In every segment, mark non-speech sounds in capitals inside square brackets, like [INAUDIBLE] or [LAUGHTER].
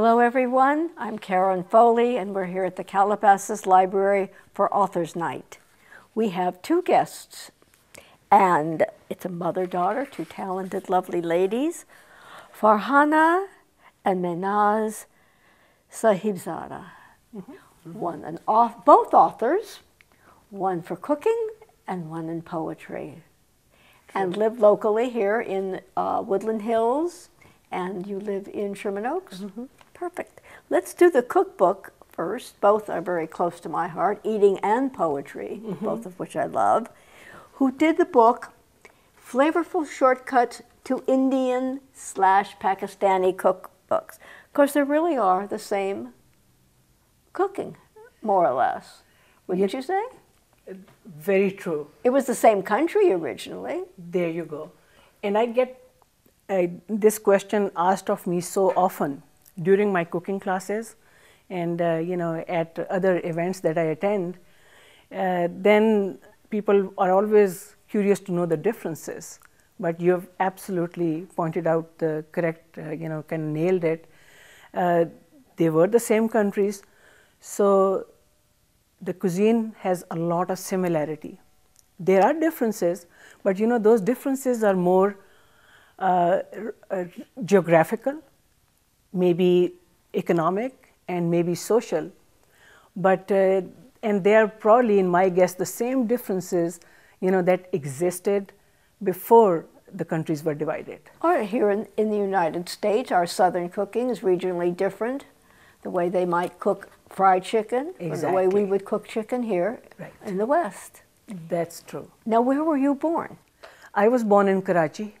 Hello, everyone. I'm Karyn Foley, and we're here at the Calabasas Library for Authors Night. We have two guests, and it's a mother daughter, two talented, lovely ladies, Farhana and Mehnaz Sahibzada. Mm -hmm. One, an, both authors, one for cooking and one in poetry and live locally here in uh, Woodland Hills, and you live in Sherman Oaks? Mm -hmm. Perfect. Let's do the cookbook first. Both are very close to my heart, eating and poetry, mm -hmm. both of which I love. Who did the book Flavorful Shortcuts to Indian slash Pakistani Cookbooks? Of course, there really are the same cooking, more or less. Wouldn't you say? Very true. It was the same country originally. There you go. And I get uh, this question asked of me so often during my cooking classes and uh, you know at other events that I attend. Uh, then people are always curious to know the differences. But you have absolutely pointed out the correct, uh, you know, kind of nailed it. Uh, they were the same countries. So the cuisine has a lot of similarity. There are differences, but you know those differences are more uh, uh, geographical, maybe economic, and maybe social. But uh, and they are probably, in my guess, the same differences, you know, that existed before the countries were divided. All right, here in, in the United States, our southern cooking is regionally different. The way they might cook fried chicken, exactly. the way we would cook chicken here right. in the West. That's true. Now, where were you born? I was born in Karachi.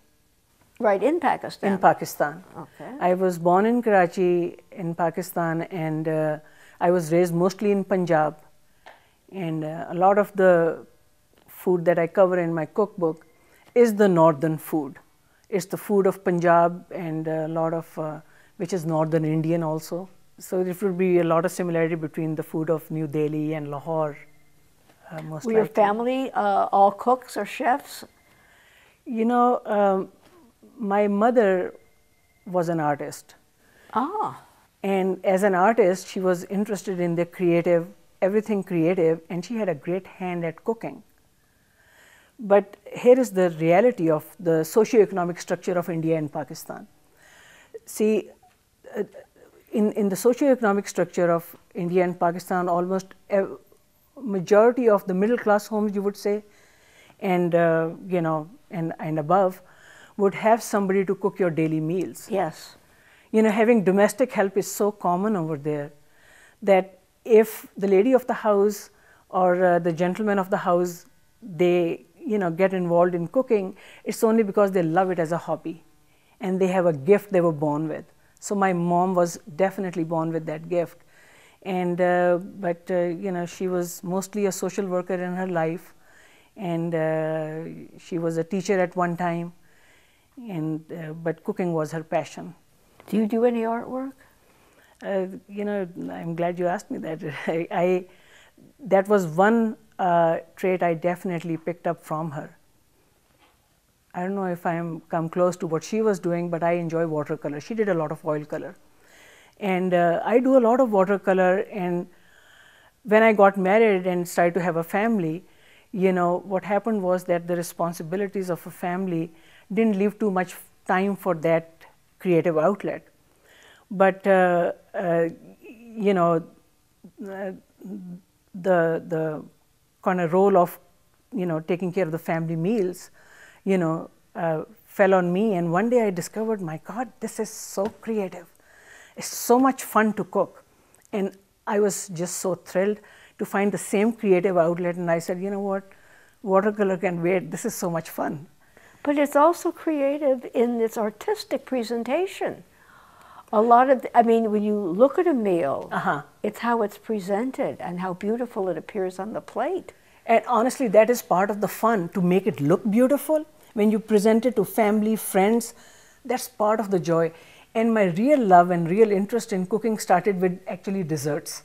Right, in Pakistan? In Pakistan. Okay. I was born in Karachi, in Pakistan, and uh, I was raised mostly in Punjab. And uh, a lot of the food that I cover in my cookbook is the northern food. It's the food of Punjab and a lot of, uh, which is northern Indian also. So there would be a lot of similarity between the food of New Delhi and Lahore. Uh, most Were your family uh, all cooks or chefs? You know, um, my mother was an artist. Ah. And as an artist, she was interested in the creative, everything creative, and she had a great hand at cooking. But here is the reality of the socio-economic structure of India and Pakistan. See, uh, in, in the socio-economic structure of India and Pakistan, almost a majority of the middle class homes, you would say, and uh, you know, and, and above, would have somebody to cook your daily meals. Yes. You know, having domestic help is so common over there that if the lady of the house or uh, the gentleman of the house, they, you know, get involved in cooking, it's only because they love it as a hobby and they have a gift they were born with. So my mom was definitely born with that gift. And, uh, but, uh, you know, she was mostly a social worker in her life. And uh, she was a teacher at one time. And, uh, but cooking was her passion. Do you do any artwork? Uh, you know, I'm glad you asked me that. [LAUGHS] I, I that was one uh, trait I definitely picked up from her. I don't know if I'm come close to what she was doing, but I enjoy watercolor. She did a lot of oil color. And uh, I do a lot of watercolor. And when I got married and started to have a family, you know, what happened was that the responsibilities of a family didn't leave too much time for that creative outlet. But, uh, uh, you know, uh, the, the kind of role of, you know, taking care of the family meals you know, uh, fell on me. And one day I discovered, my God, this is so creative. It's so much fun to cook. And I was just so thrilled to find the same creative outlet. And I said, you know what, watercolor can wait. This is so much fun. But it's also creative in its artistic presentation. A lot of, I mean, when you look at a meal, uh -huh. it's how it's presented and how beautiful it appears on the plate. And honestly, that is part of the fun to make it look beautiful when you present it to family, friends, that's part of the joy. And my real love and real interest in cooking started with actually desserts.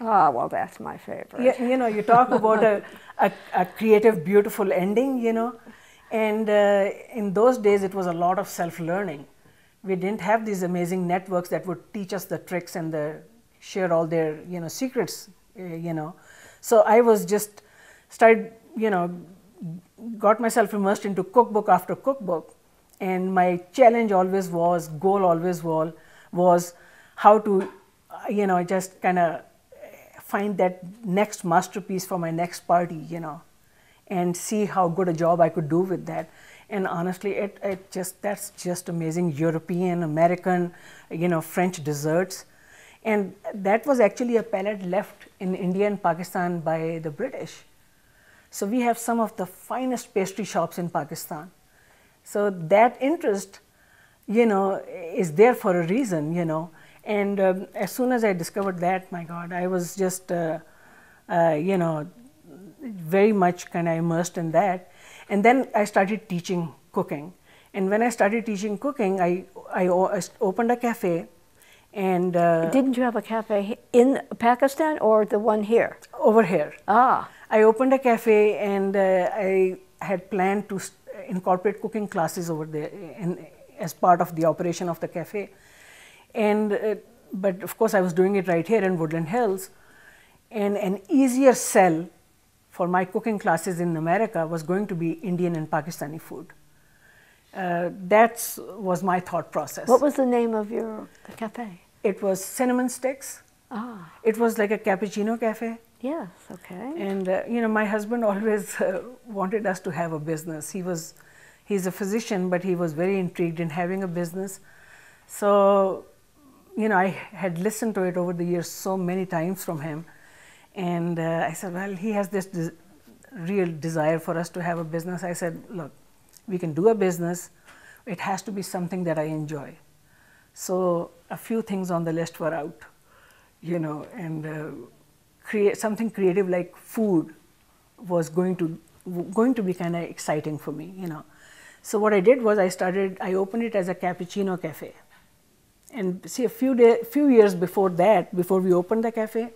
Ah, well, that's my favorite. Yeah, you know, you talk about a, a, a, creative, beautiful ending, you know, and uh, in those days it was a lot of self learning we didn't have these amazing networks that would teach us the tricks and the share all their you know secrets uh, you know. So i was just started you know got myself immersed into cookbook after cookbook. And my challenge always was goal always was was how to you know just kind of find that next masterpiece for my next party you know and see how good a job i could do with that. And honestly it, it just that's just amazing. European american you know french desserts. And that was actually a palette left in india and pakistan by the british. So we have some of the finest pastry shops in pakistan. So that interest you know is there for a reason you know and um, as soon as i discovered that my god i was just uh, uh, you know very much kind of immersed in that and then I started teaching cooking. And when I started teaching cooking, I, I, opened a cafe. And uh, didn't you have a cafe in Pakistan or the one here? Over here. Ah. I opened a cafe and uh, I had planned to incorporate cooking classes over there in, as part of the operation of the cafe. And uh, but of course, I was doing it right here in Woodland Hills. And an easier sell for my cooking classes in America was going to be Indian and Pakistani food. Uh, that was my thought process. What was the name of your cafe? It was Cinnamon Sticks. Ah. It was like a cappuccino cafe. Yes, okay. And uh, you know, my husband [LAUGHS] always uh, wanted us to have a business. He was, he's a physician, but he was very intrigued in having a business. So, you know, I had listened to it over the years so many times from him and uh, I said, well, he has this des real desire for us to have a business. I said, look, we can do a business. It has to be something that I enjoy. So a few things on the list were out, you know, and uh, create something creative like food was going to going to be kind of exciting for me, you know. So what I did was I started. I opened it as a cappuccino cafe, and see a few day, few years before that, before we opened the cafe,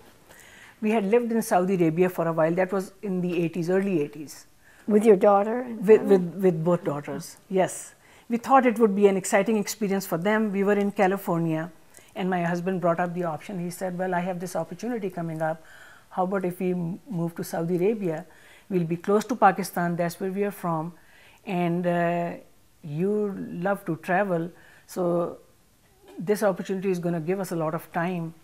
we had lived in Saudi Arabia for a while. That was in the 80s, early 80s. With your daughter? With, with, with both daughters, yes. We thought it would be an exciting experience for them. We were in California, and my husband brought up the option. He said, Well, I have this opportunity coming up. How about if we move to Saudi Arabia? We'll be close to Pakistan, that's where we are from, and uh, you love to travel. So, this opportunity is going to give us a lot of time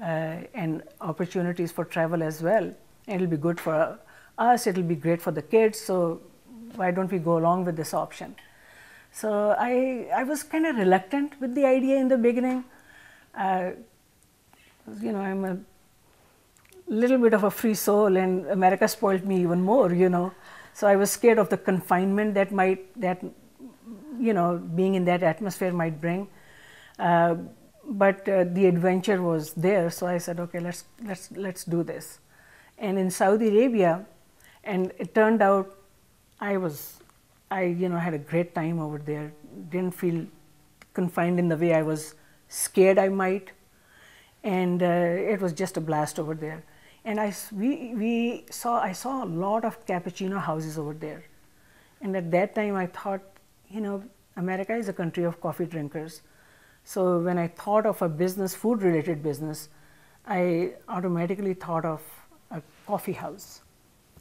uh, and opportunities for travel as well. It'll be good for us, it'll be great for the kids, so why don't we go along with this option? So I, I was kind of reluctant with the idea in the beginning. Uh, you know, I'm a little bit of a free soul, and America spoiled me even more. You know, so I was scared of the confinement that might that you know being in that atmosphere might bring. Uh, but uh, the adventure was there, so I said, okay, let's let's let's do this. And in Saudi Arabia, and it turned out, I was, I you know had a great time over there. Didn't feel confined in the way I was scared I might, and uh, it was just a blast over there. And I we we saw I saw a lot of cappuccino houses over there, and at that time I thought, you know, America is a country of coffee drinkers so when I thought of a business, food related business, I automatically thought of a coffee house.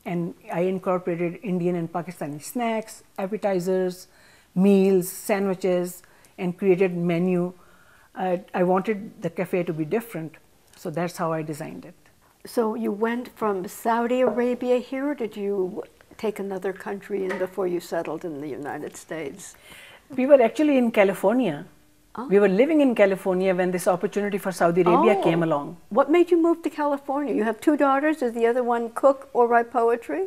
And I incorporated Indian and Pakistani snacks, appetizers, meals, sandwiches, and created menu. Uh, I wanted the cafe to be different, so that's how I designed it. So you went from Saudi Arabia here, or did you take another country in before you settled in the United States? We were actually in California Oh. We were living in California when this opportunity for Saudi Arabia oh. came along. What made you move to California? You have two daughters. Does the other one cook or write poetry?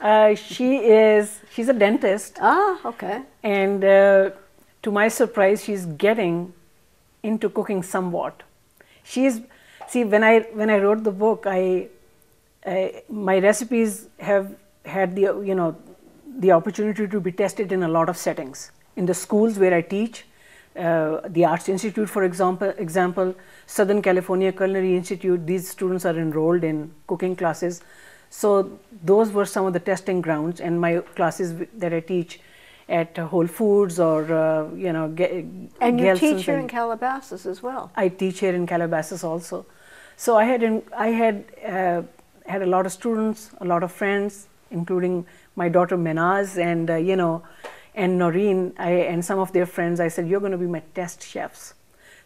Uh, she is. She's a dentist. Ah, okay. And uh, to my surprise, she's getting into cooking somewhat. She's see when I when I wrote the book, I uh, my recipes have had the you know the opportunity to be tested in a lot of settings in the schools where I teach the Arts Institute, for example, example, Southern California Culinary Institute, these students are enrolled in cooking classes. So those were some of the testing grounds and my classes that I teach at Whole Foods or uh, you know. and you teach here in Calabasas as well. I teach here in Calabasas also. So I had in, I had uh, had a lot of students, a lot of friends, including my daughter Mehnaz and uh, you know, and Noreen I, and some of their friends. I said, "You're going to be my test chefs."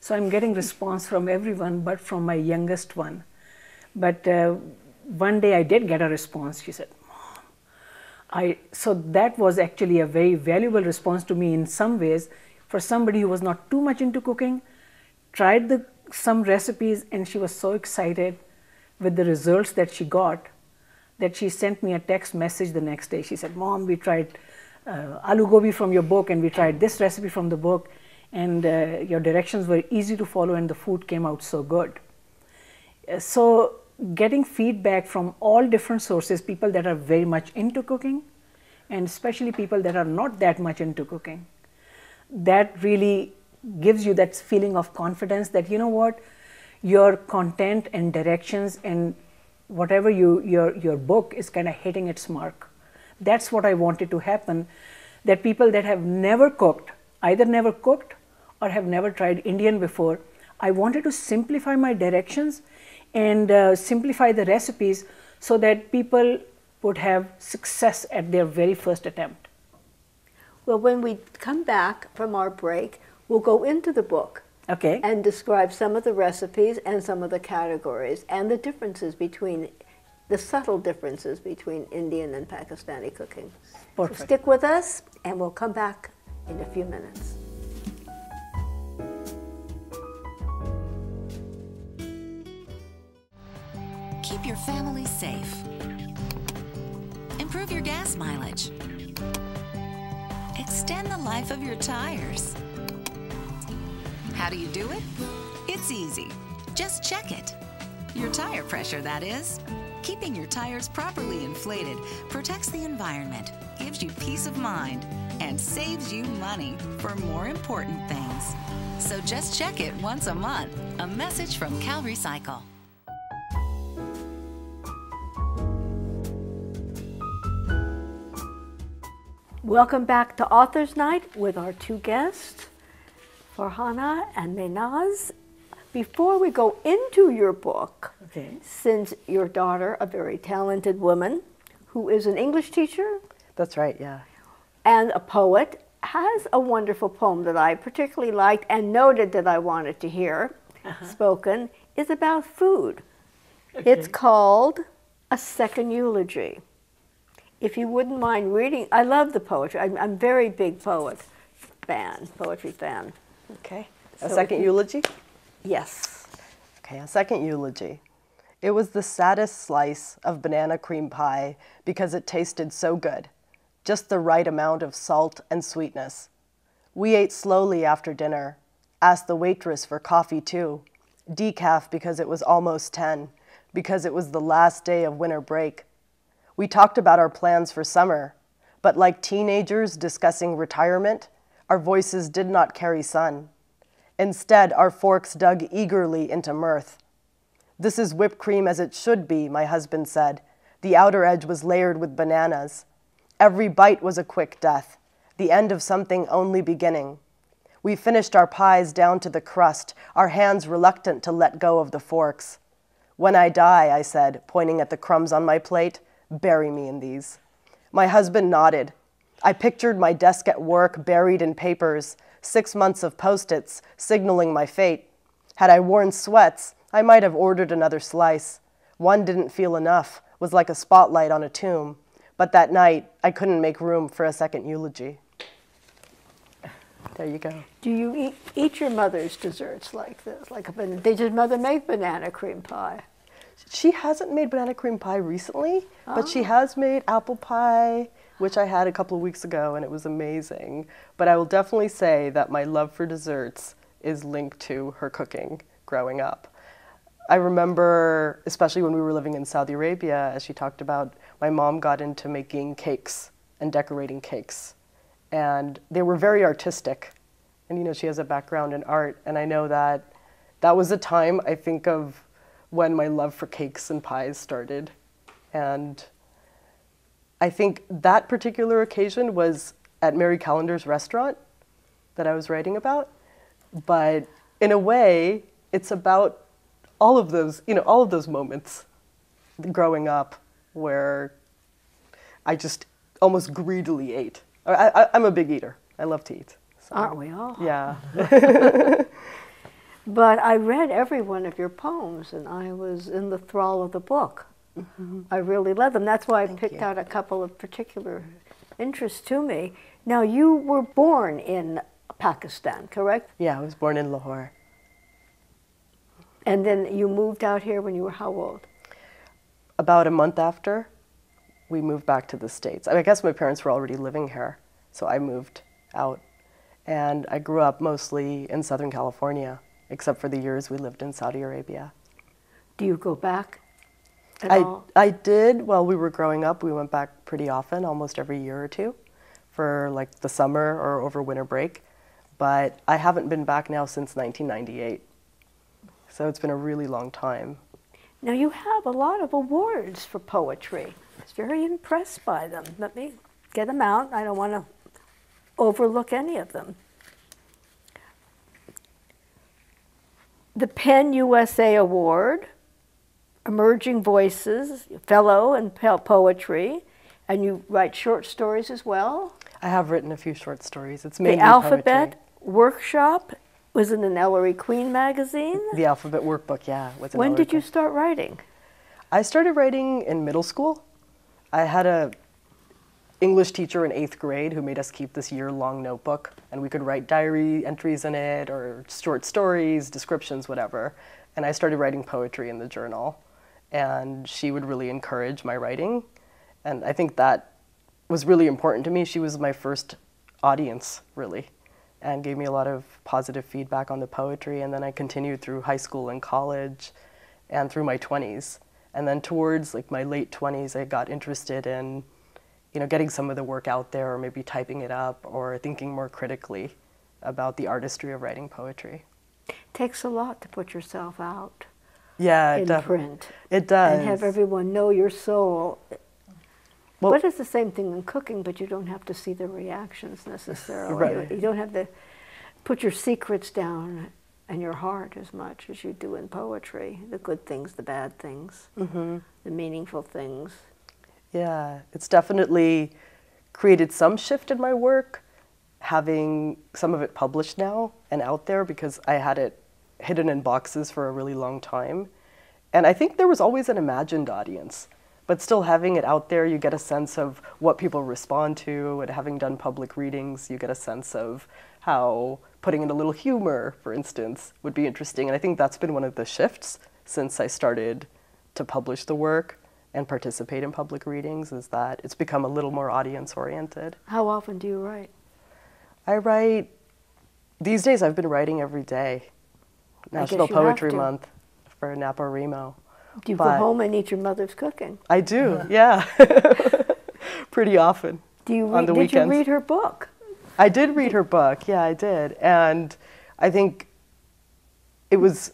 So I'm getting response from everyone, but from my youngest one. But uh, one day I did get a response. She said, "Mom, I." So that was actually a very valuable response to me in some ways. For somebody who was not too much into cooking, tried the some recipes and she was so excited with the results that she got that she sent me a text message the next day. She said, Mom, we tried aloo gobi from your book and we tried this recipe from the book and uh, your directions were easy to follow and the food came out so good. Uh, so getting feedback from all different sources, people that are very much into cooking and especially people that are not that much into cooking, that really gives you that feeling of confidence that you know what your content and directions and whatever you your your book is kind of hitting its mark that's what i wanted to happen that people that have never cooked either never cooked or have never tried indian before i wanted to simplify my directions and uh, simplify the recipes so that people would have success at their very first attempt well when we come back from our break we'll go into the book okay. and describe some of the recipes and some of the categories and the differences between the subtle differences between Indian and Pakistani cooking. Perfect. So stick with us and we'll come back in a few minutes. Keep your family safe. Improve your gas mileage. Extend the life of your tires. How do you do it? It's easy. Just check it. Your tire pressure, that is. Keeping your tires properly inflated protects the environment, gives you peace of mind, and saves you money for more important things. So just check it once a month. A message from Cal Recycle. Welcome back to Author's Night with our two guests. Farhana and Mehnaz. Before we go into your book, okay. since your daughter, a very talented woman who is an English teacher. That's right, yeah. And a poet, has a wonderful poem that I particularly liked and noted that I wanted to hear uh-huh. spoken, is about food. Okay. It's called A Second Eulogy. If you wouldn't mind reading, I love the poetry. I'm, I'm a very big poet fan, poetry fan. Okay. A so second eulogy? Yes. Okay, a second eulogy. It was the saddest slice of banana cream pie because it tasted so good, just the right amount of salt and sweetness. We ate slowly after dinner, asked the waitress for coffee too, decaf because it was almost 10, because it was the last day of winter break. We talked about our plans for summer, but like teenagers discussing retirement, our voices did not carry sun. Instead, our forks dug eagerly into mirth. This is whipped cream as it should be, my husband said. The outer edge was layered with bananas. Every bite was a quick death, the end of something only beginning. We finished our pies down to the crust, our hands reluctant to let go of the forks. When I die, I said, pointing at the crumbs on my plate, bury me in these. My husband nodded. I pictured my desk at work buried in papers, six months of post its signaling my fate. Had I worn sweats, I might have ordered another slice. One didn't feel enough, was like a spotlight on a tomb. But that night, I couldn't make room for a second eulogy. There you go. Do you eat, eat your mother's desserts like this? Like a, did your mother make banana cream pie? She hasn't made banana cream pie recently, oh. but she ah. has made apple pie which I had a couple of weeks ago and it was amazing. But I will definitely say that my love for desserts is linked to her cooking growing up. I remember, especially when we were living in Saudi Arabia, as she talked about, my mom got into making cakes and decorating cakes. And they were very artistic. And you know, she has a background in art. And I know that that was a time I think of when my love for cakes and pies started. And I think that particular occasion was at Marie Callender's restaurant that I was writing about. But in a way, it's about all of those, you know, all of those moments growing up where I just almost greedily ate. I, I, I'm a big eater. I love to eat. So, Aren't we all? yeah. [LAUGHS] [LAUGHS] But I read every one of your poems and I was in the thrall of the book. I really love them. That's why I picked you. out a couple of particular interests to me. Now, you were born in Pakistan, correct? yeah, I was born in Lahore. And then you moved out here when you were how old? About a month after, we moved back to the States. I, mean, I guess my parents were already living here, so I moved out. And I grew up mostly in Southern California, except for the years we lived in Saudi Arabia. Do you go back I, all? I did while we were growing up. We went back pretty often, almost every year or two, for like the summer or over winter break. But I haven't been back now since 1998. So it's been a really long time. Now, you have a lot of awards for poetry. I was very impressed by them. Let me get them out. I don't want to overlook any of them. The PEN USA Award, Emerging Voices, Fellow in Poetry, and you write short stories as well. I have written a few short stories. It's The Alphabet poetry. Workshop was in an Ellery Queen magazine. The Alphabet Workbook, yeah. Was When did you start writing? I started writing in middle school. I had a English teacher in eighth grade who made us keep this year-long notebook, and we could write diary entries in it or short stories, descriptions, whatever. And I started writing poetry in the journal, and she would really encourage my writing, and I think that was really important to me. She was my first audience, really, and gave me a lot of positive feedback on the poetry. And then I continued through high school and college, and through my 20s. And then towards like my late 20s, I got interested in, you know, getting some of the work out there, or maybe typing it up, or thinking more critically about the artistry of writing poetry. It takes a lot to put yourself out Yeah, in def- print It does. and have everyone know your soul. Well- but it's the same thing in cooking, but you don't have to see the reactions necessarily. Right. You, you don't have to put your secrets down and your heart as much as you do in poetry. The good things, the bad things, Mm-hmm. the meaningful things. Yeah, it's definitely created some shift in my work, having some of it published now and out there because I had it hidden in boxes for a really long time. And I think there was always an imagined audience, but still having it out there, you get a sense of what people respond to, and having done public readings, you get a sense of how putting in a little humor, for instance, would be interesting. And I think that's been one of the shifts since I started to publish the work and participate in public readings is that it's become a little more audience oriented. How often do you write? I write these days I've been writing every day. I guess National Poetry. Month for NaPoWriMo. Do you go home and eat your mother's cooking? I do, yeah. [LAUGHS] Pretty often. Do you on read, the did weekends. you read her book? I did read her book. Yeah, I did. And I think it was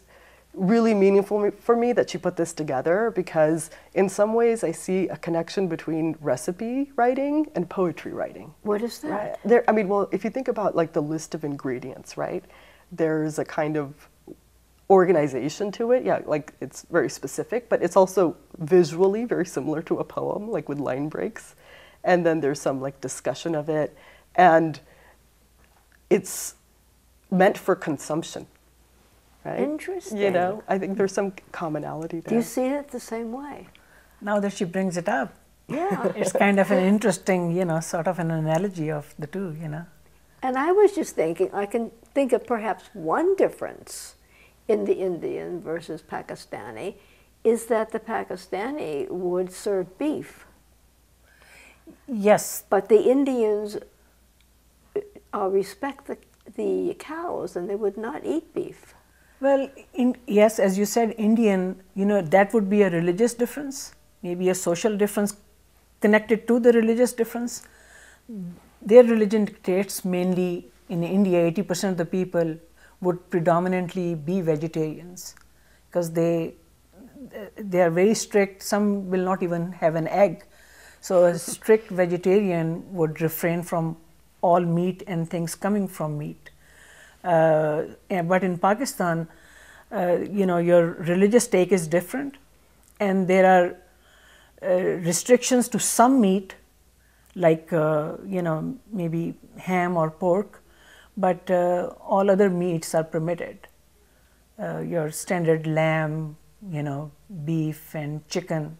really meaningful for me that she put this together because in some ways I see a connection between recipe writing and poetry writing. What is that? Right. There, I mean, well, if you think about like the list of ingredients, right? There's a kind of organization to it. Yeah, like it's very specific, but it's also visually very similar to a poem, like with line breaks. And then there's some like discussion of it, and it's meant for consumption. Right? Interesting. You know, I think there's some commonality there. Do you see it the same way? Now that she brings it up, Yeah. [LAUGHS] it's kind of an interesting, you know, sort of an analogy of the two, you know. And I was just thinking, I can think of perhaps one difference in the Indian versus Pakistani is that the Pakistani would serve beef, Yes, but the Indians uh, respect the, the cows and they would not eat beef. Well, in, yes, as you said, Indian, you know, that would be a religious difference, maybe a social difference connected to the religious difference. Their religion dictates mainly in India, 80% of the people would predominantly be vegetarians because they they are very strict. Some will not even have an egg. So a strict vegetarian would refrain from all meat and things coming from meat. Uh, but in Pakistan, uh, you know, your religious take is different, and there are uh, restrictions to some meat, like uh, you know maybe ham or pork, but uh, all other meats are permitted. Uh, your standard lamb, you know, beef and chicken.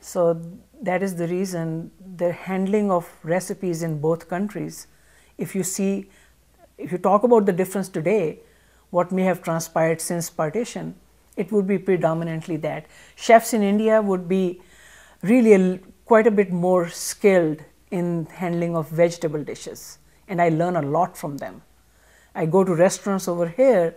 So that is the reason the handling of recipes in both countries. If you see, if you talk about the difference today, what may have transpired since partition, it would be predominantly that. Chefs in India would be really a, quite a bit more skilled in handling of vegetable dishes, and I learn a lot from them. I go to restaurants over here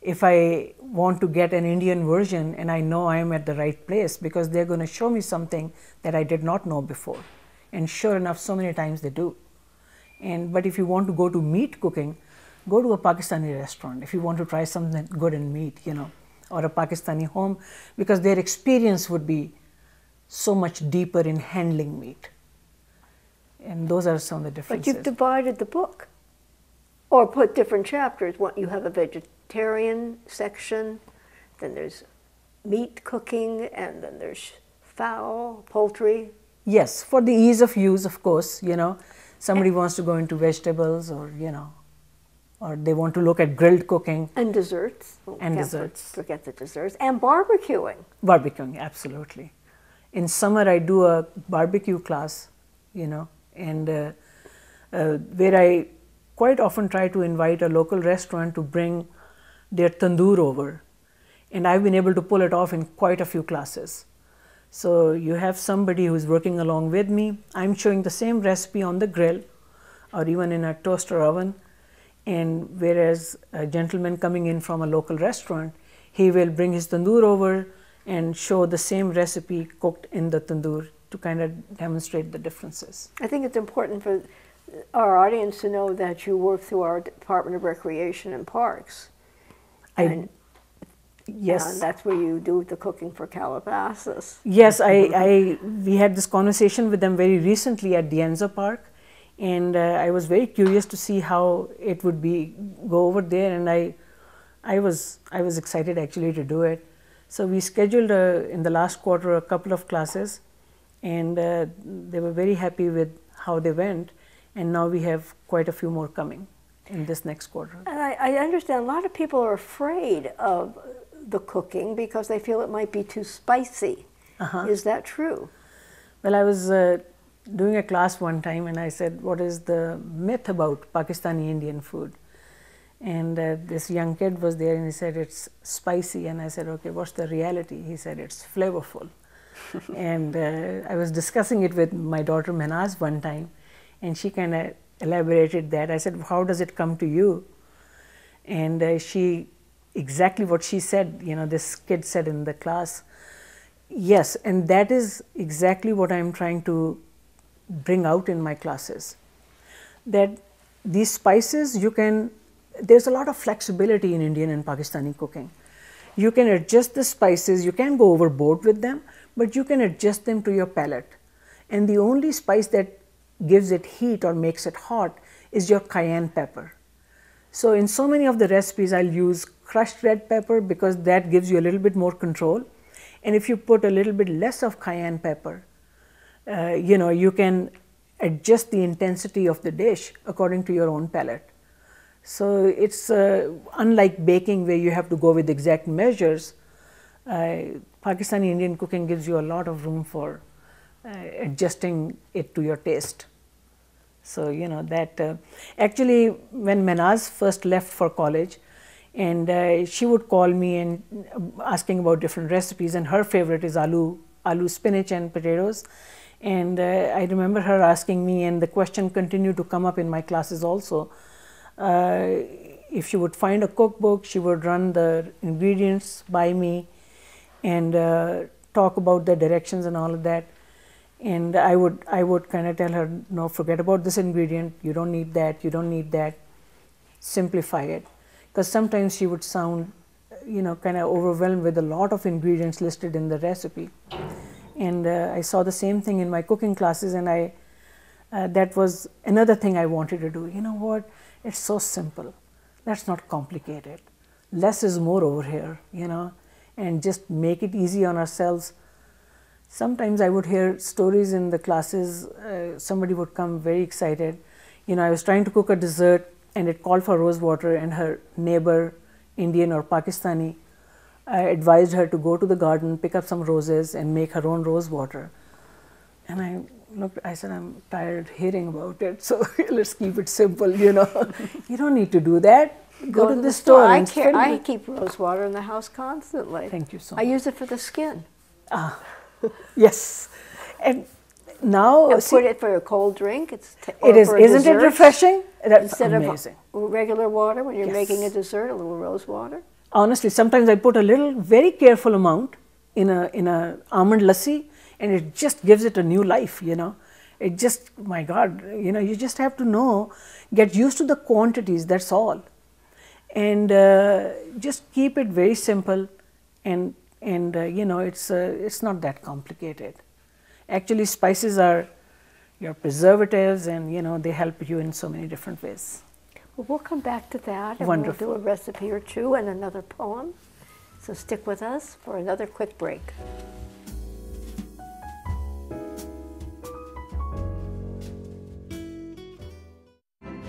if I want to get an Indian version and I know I am at the right place because they're going to show me something that I did not know before. And sure enough, so many times they do. And but if you want to go to meat cooking, go to a Pakistani restaurant. If you want to try something good in meat, you know, or a Pakistani home, because their experience would be so much deeper in handling meat. And those are some of the differences. But you've divided the book or put different chapters. What you have a vegetarian section, then there's meat cooking, and then there's fowl, poultry. Yes, for the ease of use, of course, you know, somebody wants to go into vegetables or, you know, or they want to look at grilled cooking. And desserts. Oh, and desserts. Forget the desserts. And barbecuing. Barbecuing, absolutely. In summer, I do a barbecue class, you know, and uh, uh, where I quite often try to invite a local restaurant to bring their tandoor over. And I've been able to pull it off in quite a few classes. So you have somebody who's working along with me. I'm showing the same recipe on the grill or even in a toaster oven. And whereas a gentleman coming in from a local restaurant, he will bring his tandoor over and show the same recipe cooked in the tandoor to kind of demonstrate the differences. I think it's important for our audience to know that you work through our Department of Recreation and Parks. I, and, yes. That's where you do the cooking for Calabasas. Yes, I, I, we had this conversation with them very recently at De Anza Park. And uh, I was very curious to see how it would be go over there, and I, I was I was excited actually to do it. So we scheduled uh, in the last quarter a couple of classes, and uh, they were very happy with how they went and now we have quite a few more coming in this next quarter. And I, I understand a lot of people are afraid of the cooking because they feel it might be too spicy. Uh-huh. Is that true? Well, I was uh, doing a class one time and I said, What is the myth about Pakistani Indian food? And uh, this young kid was there and he said, It's spicy. And I said, Okay, what's the reality? He said, It's flavorful. And uh, I was discussing it with my daughter Mehnaz one time and she kind of elaborated that. I said, How does it come to you? And uh, she, exactly what she said, you know, this kid said in the class. Yes, and that is exactly what I'm trying to bring out in my classes. That these spices, you can, there's a lot of flexibility in Indian and Pakistani cooking. You can adjust the spices, you can go overboard with them, but you can adjust them to your palate. And the only spice that gives it heat or makes it hot is your cayenne pepper. So in so many of the recipes, I'll use crushed red pepper because that gives you a little bit more control. And if you put a little bit less of cayenne pepper, uh, you know, you can adjust the intensity of the dish according to your own palate. So it's uh, unlike baking where you have to go with exact measures. Uh, Pakistani Indian cooking gives you a lot of room for uh, adjusting it to your taste. So, you know, that uh, actually, when Mehnaz first left for college, and uh, she would call me and uh, asking about different recipes, and her favorite is aloo, aloo spinach and potatoes. And uh, I remember her asking me, and the question continued to come up in my classes also. Uh, if she would find a cookbook, she would run the ingredients by me and talk about the directions and all of that and I would I would kind of tell her, no, forget about this ingredient. You don't need that. You don't need that. Simplify it, because sometimes she would sound, you know, kind of overwhelmed with a lot of ingredients listed in the recipe. And uh, I saw the same thing in my cooking classes, and I uh, that was another thing I wanted to do. You know what? It's so simple. Let's not complicate it. Less is more over here, you know, and just make it easy on ourselves. Sometimes I would hear stories in the classes. Uh, somebody would come very excited. You know, I was trying to cook a dessert and it called for rose water, and her neighbor, Indian or Pakistani, I advised her to go to the garden, pick up some roses, and make her own rose water. And I looked, I said, I'm tired hearing about it, so [LAUGHS] let's keep it simple, you know. [LAUGHS] you don't need to do that. Go, to, the, store. I, care, I keep rose water in the house constantly. Thank you so much. I use it for the skin. Ah, [LAUGHS] yes. And now, And see, put it for a cold drink. It's it is, isn't it refreshing? That's Instead amazing. of regular water, when you're making a dessert, a little rose water. honestly sometimes i put a little very careful amount in a in a almond lassi and it just gives it a new life you know it just my god you know you just have to know get used to the quantities that's all and uh, just keep it very simple and and uh, you know it's uh, it's not that complicated actually spices are your preservatives and you know they help you in so many different ways Well, we'll come back to that, and Wonderful. we'll do a recipe or two and another poem. So stick with us for another quick break.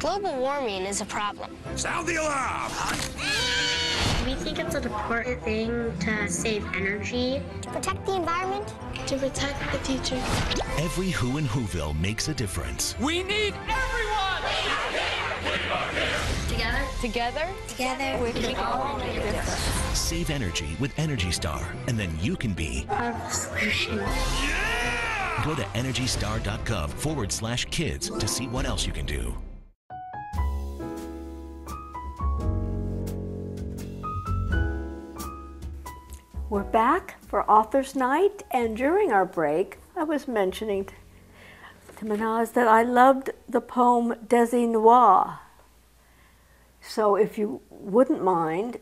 Global warming is a problem. Sound the alarm! We think it's an important thing to save energy, To protect the environment, to protect the future. Every Who in Whoville makes a difference. We need everyone! Together, together Together, we can all make a difference. Save energy with Energy Star, and then you can be. part of the solution. Go to EnergyStar.gov forward slash kids to see what else you can do. We're back for Author's Night, and during our break, I was mentioning to Mehnaz that I loved the poem Desi Noir. So if you wouldn't mind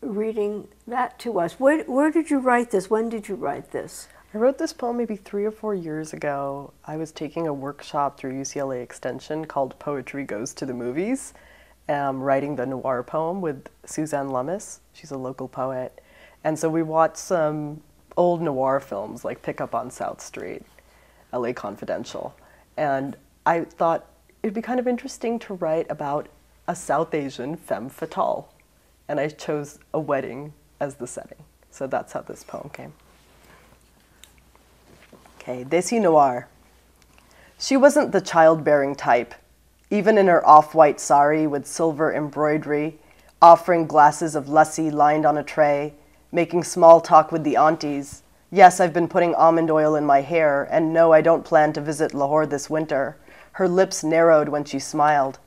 reading that to us, where, where did you write this? When did you write this? I wrote this poem maybe three or four years ago. I was taking a workshop through UCLA Extension called Poetry Goes to the Movies, um, writing the noir poem with Suzanne Lummis. She's a local poet. And so we watched some old noir films like Pick Up on South Street, LA Confidential. And I thought it'd be kind of interesting to write about a South Asian femme fatale. And I chose a wedding as the setting. So that's how this poem came. Okay, Desi Noir. She wasn't the childbearing type, even in her off white sari with silver embroidery, offering glasses of lassi lined on a tray, making small talk with the aunties. Yes, I've been putting almond oil in my hair, and no, I don't plan to visit Lahore this winter. Her lips narrowed when she smiled.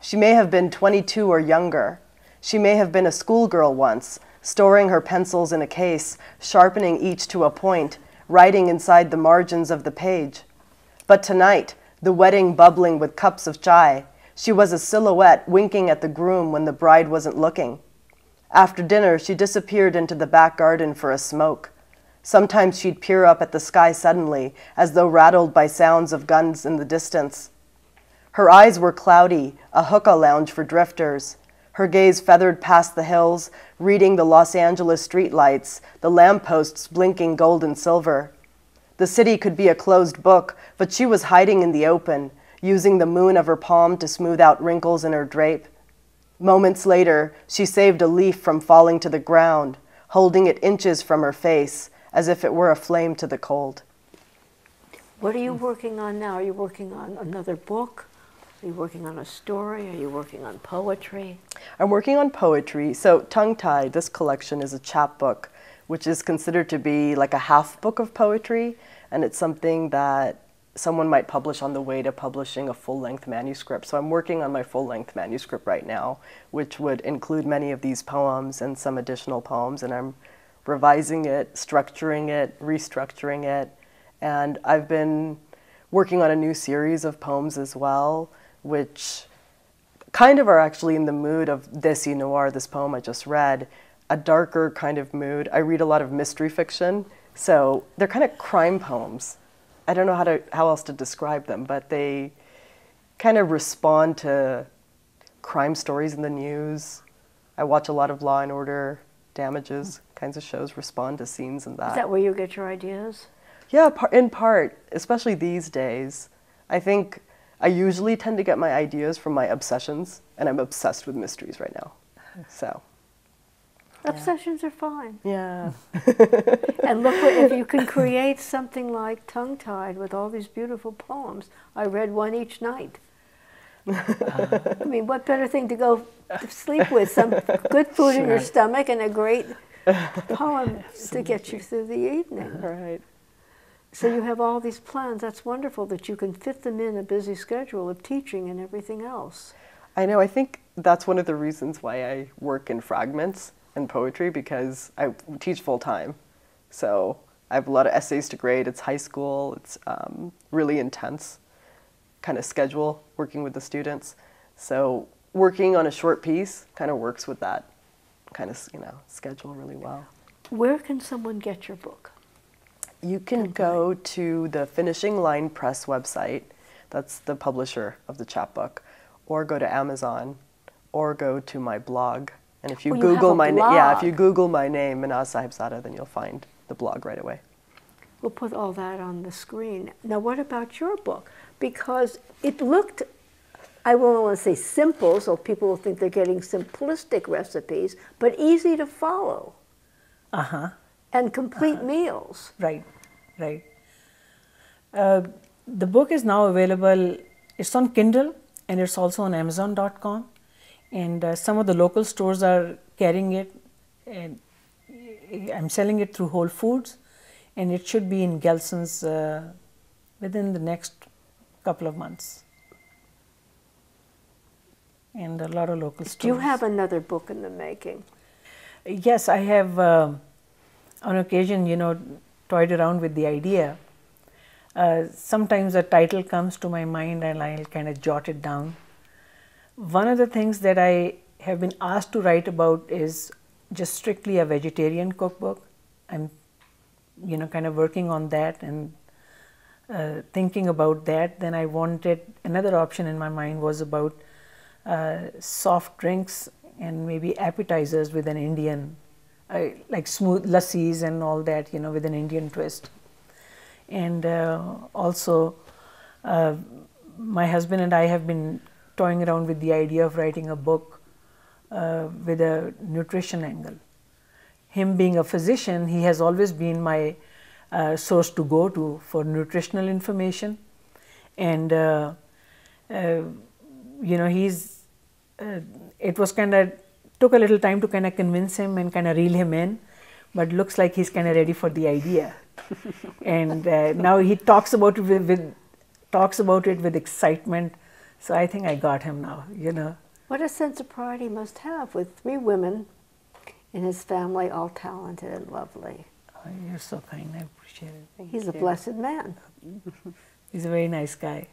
She may have been 22 or younger. She may have been a schoolgirl once, storing her pencils in a case, sharpening each to a point, writing inside the margins of the page. But tonight, the wedding bubbling with cups of chai, she was a silhouette winking at the groom when the bride wasn't looking. After dinner, she disappeared into the back garden for a smoke. Sometimes she'd peer up at the sky suddenly, as though rattled by sounds of guns in the distance. Her eyes were cloudy, a hookah lounge for drifters. Her gaze feathered past the hills, reading the Los Angeles streetlights, the lampposts blinking gold and silver. The city could be a closed book, but she was hiding in the open, using the moon of her palm to smooth out wrinkles in her drape. Moments later, she saved a leaf from falling to the ground, holding it inches from her face, as if it were a flame to the cold. What are you working on now? Are you working on another book? Are you working on a story? Are you working on poetry? I'm working on poetry. So, Tongue Tied, this collection is a chapbook, which is considered to be like a half book of poetry, and it's something that someone might publish on the way to publishing a full length manuscript. So, I'm working on my full length manuscript right now, which would include many of these poems and some additional poems, and I'm revising it, structuring it, restructuring it, and I've been working on a new series of poems as well, which kind of are actually in the mood of Desi Noir, this poem I just read, a darker kind of mood. I read a lot of mystery fiction, so they're kind of crime poems. I don't know how to how else to describe them, but they kind of respond to crime stories in the news. I watch a lot of Law and Order, Damages kinds of shows. Respond to scenes in that. Is that where you get your ideas? Yeah, in part, especially these days. I think I usually tend to get my ideas from my obsessions, and I'm obsessed with mysteries right now. So, Obsessions are fine. yeah. [LAUGHS] And look, what, if you can [LAUGHS] create something like Tongue Tied with all these beautiful poems, I read one each night. [LAUGHS] I mean, what better thing to go to sleep with? Some good food in your stomach and a great poem to get you through the evening. right. So you have all these plans. That's wonderful that you can fit them in a busy schedule of teaching and everything else. I know. I think that's one of the reasons why I work in fragments and poetry because I teach full time. So I have a lot of essays to grade. It's high school. It's um, really intense kind of schedule working with the students. So working on a short piece kind of works with that kind of you know schedule really well. Where can someone get your book? You can go to the Finishing Line Press website. That's the publisher of the chapbook, or go to Amazon, or go to my blog. And if you you have Google a my na- yeah, if you Google my name, Mehnaz Sahibzada, then you'll find the blog right away. We'll put all that on the screen. Now, what about your book? Because it looked, I won't want to say simple, so people will think they're getting simplistic recipes, but easy to follow Uh huh. and complete meals. Right, right. Uh, the book is now available. It's on Kindle and it's also on Amazon.com, and uh, some of the local stores are carrying it. And I'm selling it through Whole Foods, and it should be in Gelson's uh, within the next couple of months. And a lot of local stores. Do you have another book in the making? Yes, I have uh, on occasion, you know, toyed around with the idea. Uh, sometimes a title comes to my mind and I'll kind of jot it down. One of the things that I have been asked to write about is just strictly a vegetarian cookbook. I'm, you know, kind of working on that and uh, thinking about that. Then I wanted another option in my mind was about uh, soft drinks and maybe appetizers with an Indian, uh, like smooth lassis and all that, you know, with an Indian twist. And uh, also, uh, my husband and I have been toying around with the idea of writing a book uh, with a nutrition angle. Him being a physician, he has always been my uh, source to go to for nutritional information. And, uh, uh, you know, he's, uh, it was kind of, took a little time to kind of convince him and kind of reel him in, but looks like he's kind of ready for the idea. [LAUGHS] and uh, now he talks about it with, with, talks about it with excitement. So I think I got him now, you know. What a sense of pride he must have with three women in his family, all talented and lovely. Oh, you're so kind. I appreciate it. He's a blessed man. [LAUGHS] He's a very nice guy.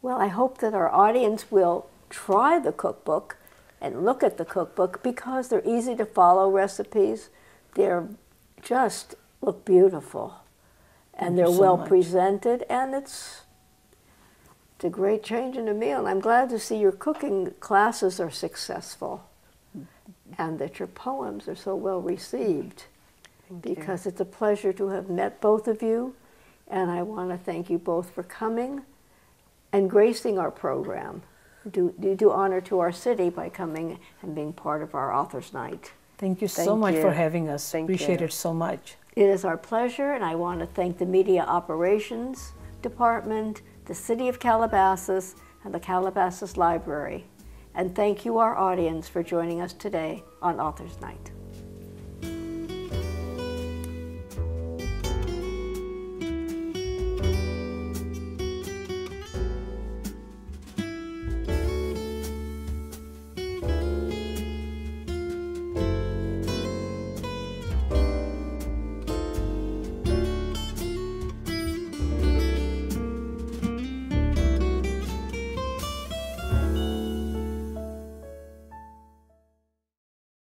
Well, I hope that our audience will try the cookbook and look at the cookbook because they're easy to follow recipes. They're just look beautiful and Thank they're so well much. presented and it's it's a great change in a meal. And I'm glad to see your cooking classes are successful and that your poems are so well received thank because it's a pleasure to have met both of you and I want to thank you both for coming and gracing our program. Do, you do honor to our city by coming and being part of our Authors Night. Thank you so Thank much you. for having us. Thank appreciate you. it so much. It is our pleasure, and I want to thank the Media Operations Department, the City of Calabasas, and the Calabasas Library. And thank you, our audience, for joining us today on Authors Night.